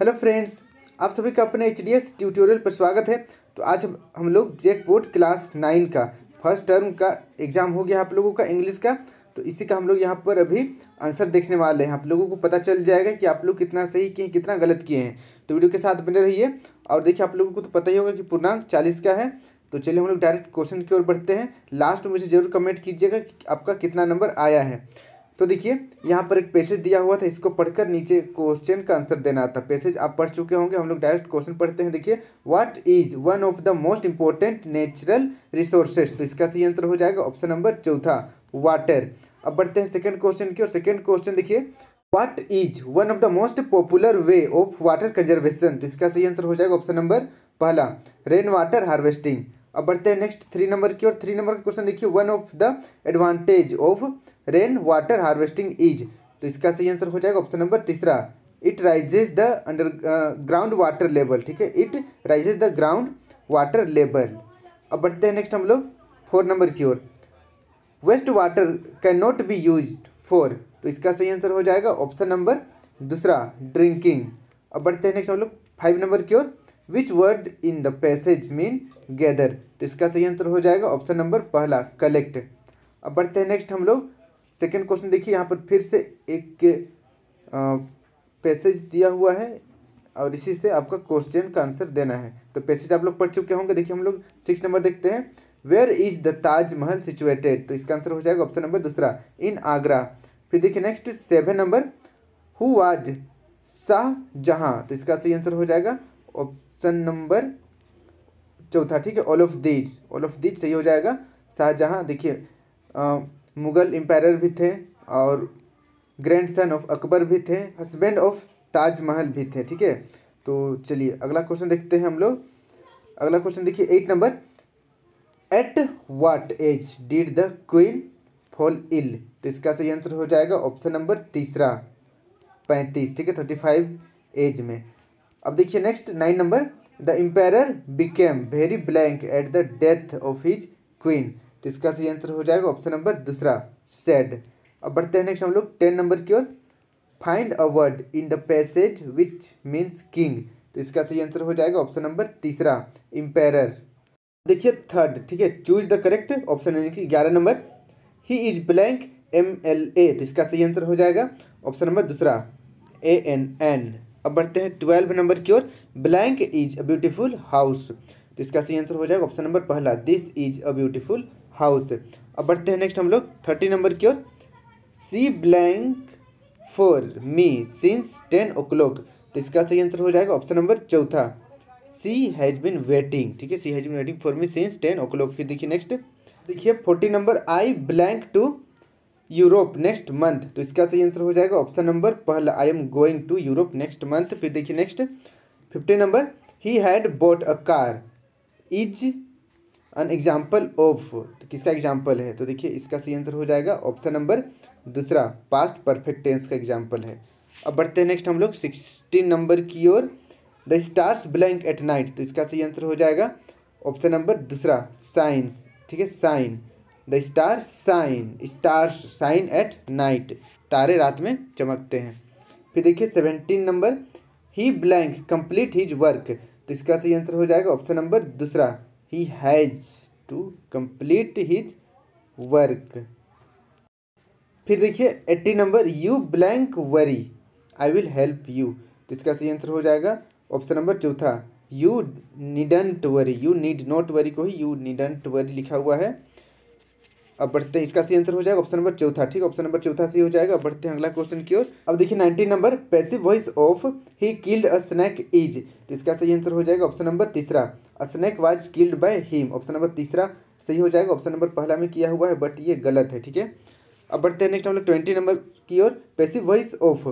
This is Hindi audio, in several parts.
हेलो फ्रेंड्स, आप सभी का अपने एच डी एस ट्यूटोरियल पर स्वागत है। तो आज हम हम लोग जेक बोर्ड क्लास नाइन का फ़र्स्ट टर्म का एग्ज़ाम हो गया आप लोगों का इंग्लिश का। तो इसी का हम लोग यहाँ पर अभी आंसर देखने वाले हैं। आप लोगों को पता चल जाएगा कि आप लोग कितना सही किए, कितना गलत किए हैं। तो वीडियो के साथ बने रहिए। और देखिए, आप लोगों को तो पता ही होगा कि पूर्णांक चालीस का है। तो चलिए हम लोग डायरेक्ट क्वेश्चन की ओर बढ़ते हैं। लास्ट में मुझे ज़रूर कमेंट कीजिएगा कि आपका कितना नंबर आया है। तो देखिए, यहाँ पर एक पैसेज दिया हुआ था, इसको पढ़कर नीचे क्वेश्चन का आंसर देना था। पैसेज आप पढ़ चुके होंगे, हम लोग डायरेक्ट क्वेश्चन पढ़ते हैं। देखिए what is one of the most important natural resources तो इसका सही आंसर हो जाएगा ऑप्शन नंबर चौथा वाटर अब बढ़ते हैं सेकेंड क्वेश्चन की और सेकेंड क्वेश्चन देखिए what is one of the most popular way of water conservation तो इसका सही आंसर हो जाएगा ऑप्शन नंबर पहला रेन वाटर हार्वेस्टिंग अब बढ़ते हैं नेक्स्ट थ्री नंबर की और थ्री नंबर का क्वेश्चन देखिए one of the advantage of rain water harvesting is तो इसका सही आंसर हो जाएगा ऑप्शन नंबर तीसरा। It raises the underground water level ठीक है? It raises the ground water level अब बढ़ते हैं नेक्स्ट हम लोग फोर नंबर की ओर। Waste water can not be use for तो इसका सही आंसर हो जाएगा ऑप्शन नंबर दूसरा ड्रिंकिंग अब बढ़ते हैं नेक्स्ट हम लोग फाइव नंबर की ओर। Which word in the passage mean gather तो इसका सही आंसर हो जाएगा ऑप्शन नंबर पहला कलेक्ट अब बढ़ते हैं नेक्स्ट हम लोग सेकेंड क्वेश्चन देखिए, यहाँ पर फिर से एक पैसेज दिया हुआ है और इसी से आपका क्वेश्चन का आंसर देना है। तो पैसेज आप लोग पढ़ चुके होंगे। देखिए, हम लोग सिक्स नंबर देखते हैं। Where is the Taj Mahal situated तो इसका आंसर हो जाएगा ऑप्शन नंबर दूसरा इन आगरा फिर देखिए next seven number who was Shah Jahan तो इसका सही आंसर हो जाएगा। ऑप्शन नंबर चौथा, ठीक है all of these all of these सही हो जाएगा। शाहजहाँ देखिए मुगल एम्पायर भी थे और ग्रैंड सन ऑफ़ अकबर भी थे हस्बैंड ऑफ़ ताजमहल भी थे, ठीक है? तो चलिए, अगला क्वेश्चन देखते हैं हम लोग। अगला क्वेश्चन देखिए eight number eight what age did the queen fall ill तो इसका सही आंसर हो जाएगा ऑप्शन नंबर तीसरा। पैंतीस, ठीक है? थर्टी फाइव एज में। अब देखिए next nine number the empire became very blank at the death of his queen तो इसका सही आंसर हो जाएगा ऑप्शन नंबर दूसरा सेड अब बढ़ते हैं नेक्स्ट हम लोग टेन नंबर की ओर. Find a word in the passage which means king तो इसका सही आंसर हो जाएगा ऑप्शन नंबर तीसरा एम्पायर देखिए थर्ड ठीक है चूज़ द करेक्ट ऑप्शन यानी कि ग्यारह number he is blank M L A तो इसका सही आंसर हो जाएगा ऑप्शन नंबर दूसरा ए एन एन अब बढ़ते हैं ट्वेल्व नंबर की ओर. Blank is a beautiful house तो इसका सही आंसर हो जाएगा ऑप्शन नंबर पहला this is a beautiful house अब बढ़ते हैं नेक्स्ट हम लोग। थर्टी नंबर की ओर। She blank for me since ten o'clock तो इसका सही आंसर हो जाएगा ऑप्शन नंबर चौथा। सी हैज़ बिन वेटिंग ठीक है she has been waiting for me since ten o'clock फिर देखिए नेक्स्ट देखिए forty number I blank to Europe next month तो इसका सही आंसर हो जाएगा ऑप्शन नंबर पहला। I am going to Europe next month फिर देखिए next fifty number he had bought a car is an example of तो किसका एग्ज़ाम्पल है? तो देखिए, इसका सही आंसर हो जाएगा ऑप्शन नंबर दूसरा पास्ट परफेक्ट टेंस का एग्ज़ाम्पल है। अब बढ़ते हैं नेक्स्ट हम लोग सिक्सटीन नंबर की ओर। The stars blank at night तो इसका सही आंसर हो जाएगा। ऑप्शन नंबर दूसरा साइंस ठीक है shine the star shine stars shine at night तारे रात में चमकते हैं। फिर देखिए seventeen number he blank complete his work तो इसका सही आंसर हो जाएगा ऑप्शन नंबर दूसरा he has to complete his work फिर देखिए, eighty number you blank worry I will help you तो इसका सही आंसर हो जाएगा ऑप्शन नंबर चौथा। You needn't worry you need not worry को ही यू नीडंट वरी लिखा हुआ है। अब बढ़ते हैं, इसका सही आंसर हो जाएगा ऑप्शन नंबर चौथा, ठीक ऑप्शन नंबर चौथा सही हो जाएगा। अब बढ़ते हैं अगला क्वेश्चन की ओर। अब देखिए nineteen number passive voice of he killed a snake is तो इसका सही आंसर हो जाएगा ऑप्शन नंबर तीसरा। A snake was killed by him option number तीसरा सही हो जाएगा। ऑप्शन नंबर पहला में किया हुआ है बट ये गलत है, ठीक है? अब बढ़ते हैं नेक्स्ट लोग ट्वेंटी नंबर की ओर। Passive voice of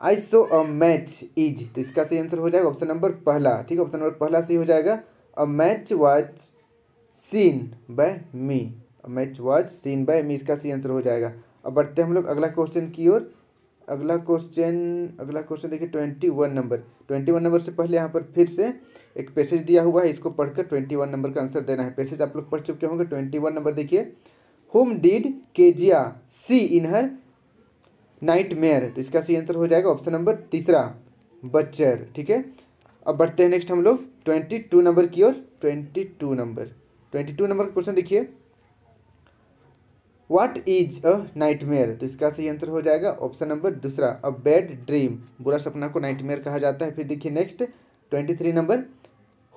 I saw a match is तो इसका सही आंसर हो जाएगा ऑप्शन नंबर पहला, ठीक है? ऑप्शन नंबर पहला सही हो जाएगा। A match was seen by me match was seen by me इसका सी आंसर हो जाएगा। अब बढ़ते हैं हम लोग अगला क्वेश्चन की ओर। अगला क्वेश्चन अगला क्वेश्चन देखिए twenty one number twenty one number से पहले यहाँ पर फिर से एक पैसेज दिया हुआ है, इसको पढ़कर ट्वेंटी वन नंबर का आंसर देना है। पैसेज आप लोग पढ़ चुके होंगे ट्वेंटी वन नंबर देखिए। Whom did Kezia see in her nightmare तो इसका सी आंसर हो जाएगा ऑप्शन नंबर तीसरा बच्चर ठीक है? अब बढ़ते हैं नेक्स्ट हम लोग ट्वेंटी टू नंबर की ओर। Twenty two number twenty two number का क्वेश्चन देखिए। व्हाट इज़ अ नाइटमेयर तो इसका सही आंसर हो जाएगा ऑप्शन नंबर दूसरा अ बैड ड्रीम बुरा सपना को नाइटमेयर कहा जाता है। फिर देखिए next twenty three number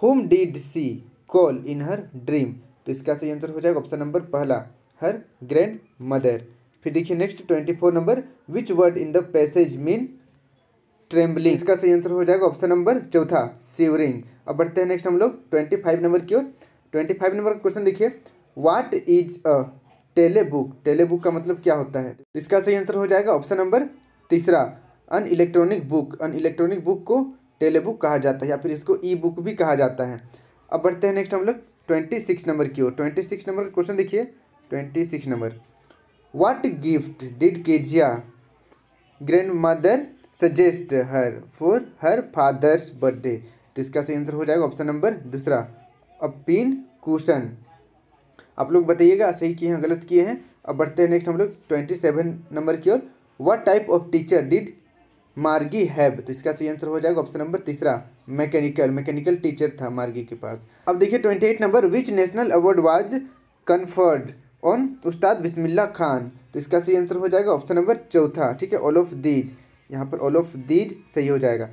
whom did she call in her dream तो इसका सही आंसर हो जाएगा ऑप्शन नंबर पहला हर ग्रैंड मदर फिर देखिए next twenty four number which word in the passage mean trembling इसका सही आंसर हो जाएगा ऑप्शन नंबर चौथा सीवरिंग अब बढ़ते हैं नेक्स्ट हम लोग ट्वेंटी फाइव नंबर की ओर। ट्वेंटी फाइव नंबर का क्वेश्चन देखिए what is a tele book tele का मतलब क्या होता है? तो इसका सही आंसर हो जाएगा ऑप्शन नंबर तीसरा, an electronic book. An electronic book को टेले बुक कहा जाता है या फिर इसको ई बुक भी कहा जाता है। अब बढ़ते हैं नेक्स्ट हम लोग, ट्वेंटी सिक्स नंबर की ओर। ट्वेंटी सिक्स नंबर का क्वेश्चन देखिए। Twenty six number. What gift did Kezia grandmother suggest her for her father's birthday तो इसका सही आंसर हो जाएगा ऑप्शन नंबर दूसरा अ पिन कुशन। आप लोग बताइएगा, सही किए हैं, गलत किए हैं। अब बढ़ते हैं नेक्स्ट हम लोग ट्वेंटी सेवन नंबर की ओर। What type of teacher did Margie have तो इसका सही आंसर हो जाएगा ऑप्शन नंबर तीसरा। मैकेनिकल मैकेनिकल टीचर था मार्गी के पास। अब देखिए twenty eight number which national award was conferred on Ustad Bismillah Khan तो इसका सही आंसर हो जाएगा ऑप्शन नंबर चौथा, ठीक है? ऑल ऑफ़ दीज यहाँ पर ऑल ऑफ़ दीज सही हो जाएगा।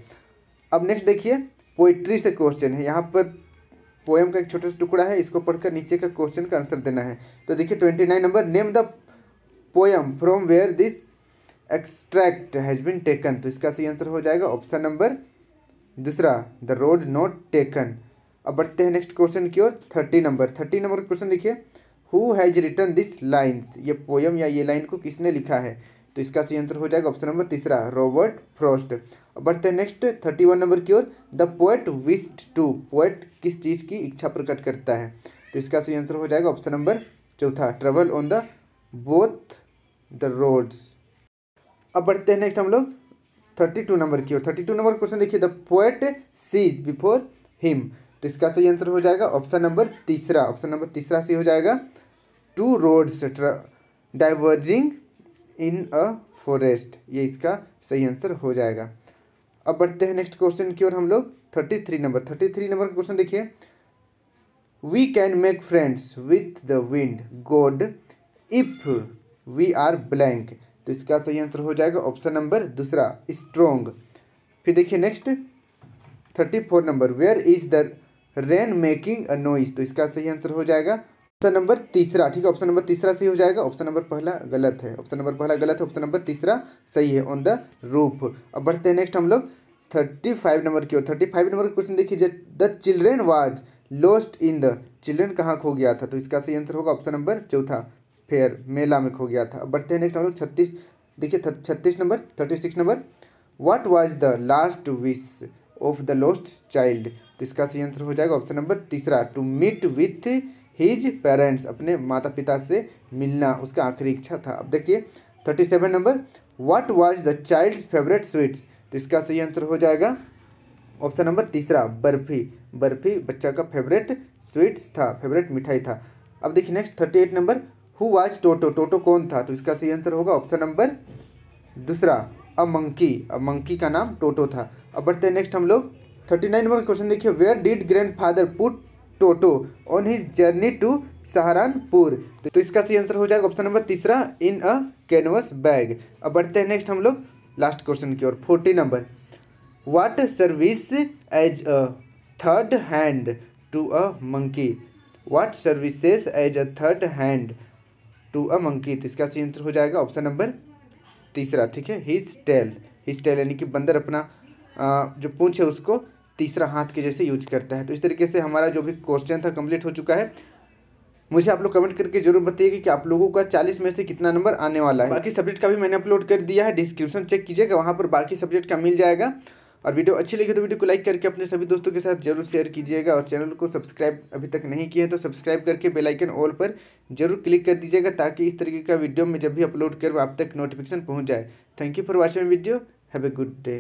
अब नेक्स्ट देखिए पोइट्री से क्वेश्चन है। यहाँ पर पोएम का एक छोटा सा टुकड़ा है, इसको पढ़कर नीचे का क्वेश्चन का आंसर देना है। तो देखिए twenty nine number name the poem from where this extract has been taken तो इसका सही आंसर हो जाएगा ऑप्शन नंबर दूसरा द रोड नॉट टेकन अब बढ़ते हैं नेक्स्ट क्वेश्चन की ओर thirty number thirty number question देखिए who has written this lines ये पोयम या ये लाइन को किसने लिखा है? तो इसका सही आंसर हो जाएगा ऑप्शन नंबर तीसरा रॉबर्ट फ्रॉस्ट बढ़ते हैं नेक्स्ट थर्टी वन नंबर की ओर the poet wished to poet किस चीज़ की इच्छा प्रकट करता है? तो इसका सही आंसर हो जाएगा ऑप्शन नंबर चौथा travel on the both the roads अब बढ़ते हैं नेक्स्ट हम लोग थर्टी टू नंबर की ओर. थर्टी टू नंबर क्वेश्चन देखिए the poet sees before him तो इसका सही आंसर हो जाएगा ऑप्शन नंबर तीसरा. ऑप्शन नंबर तीसरा सही हो जाएगा two roads diverging in a forest. ये इसका सही आंसर हो जाएगा। अब बढ़ते हैं नेक्स्ट क्वेश्चन की ओर हम लोग। Thirty three number. Thirty three number का क्वेश्चन देखिए। We can make friends with the wind god if we are blank तो इसका सही आंसर हो जाएगा ऑप्शन नंबर दूसरा स्ट्रोंग फिर देखिए next thirty four number. Where is the rain making a noise तो इसका सही आंसर हो जाएगा ऑप्शन नंबर तीसरा, ठीक है, ऑप्शन नंबर तीसरा सही हो जाएगा, ऑप्शन नंबर पहला गलत है, ऑप्शन नंबर पहला गलत है, ऑप्शन नंबर तीसरा सही है ऑन द रूफ अब बढ़ते हैं नेक्स्ट हम लोग थर्टी फाइव नंबर की ओर थर्टी फाइव नंबर क्वेश्चन देखिए the children was lost in the children कहाँ खो गया था? तो इसका सही आंसर होगा ऑप्शन नंबर चौथा फेयर मेला में खो गया था। अब बढ़ते हैं नेक्स्ट हम लोग, छत्तीस, देखिए छत्तीस number thirty six number what was the last wish of the lost child तो इसका सही आंसर हो जाएगा ऑप्शन नंबर तीसरा to meet with his parents अपने माता पिता से मिलना उसका आखिरी इच्छा था। अब देखिए thirty seven number what was the child's favourite sweets तो इसका सही आंसर हो जाएगा ऑप्शन नंबर तीसरा, बर्फ़ी। बर्फ़ी बच्चा का फेवरेट स्वीट्स था फेवरेट मिठाई था। अब देखिए next thirty eight number who was Toto Toto कौन था? तो इसका सही आंसर होगा ऑप्शन नंबर दूसरा अ मंकी अ मंकी का नाम टोटो था। अब बढ़ते हैं नेक्स्ट हम लोग। थर्टी नाइन नंबर क्वेश्चन देखिए where did grandfather put Toto on his journey to Saharanpur. तो इसका सही आंसर हो जाएगा ऑप्शन नंबर तीसरा इन अ कैनवस बैग अब बढ़ते हैं नेक्स्ट हम लोग लास्ट क्वेश्चन की ओर forty number what service as a third hand to a monkey what services as a third hand to a monkey तो इसका सही आंसर हो जाएगा ऑप्शन नंबर तीसरा, ठीक है? हिज टेल हिज टेल यानी कि बंदर अपना जो पूंछ है उसको तीसरा हाथ के जैसे यूज़ करता है। तो इस तरीके से हमारा जो भी क्वेश्चन था कंप्लीट हो चुका है। मुझे आप लोग कमेंट करके ज़रूर बताइएगा कि आप लोगों का चालीस में से कितना नंबर आने वाला है। बाकी सब्जेक्ट का भी मैंने अपलोड कर दिया है डिस्क्रिप्शन चेक कीजिएगा, वहाँ पर बाकी सब्जेक्ट का मिल जाएगा। और वीडियो अच्छी लगी तो वीडियो को लाइक करके अपने सभी दोस्तों के साथ ज़रूर शेयर कीजिएगा और चैनल को सब्सक्राइब अभी तक नहीं किया हैं तो सब्सक्राइब करके बेल आइकन ऑल पर ज़रूर क्लिक कर दीजिएगा ताकि इस तरीके का वीडियो में जब भी अपलोड करूँ, आप तक नोटिफिकेशन पहुँच जाए। Thank you for watching video have a good day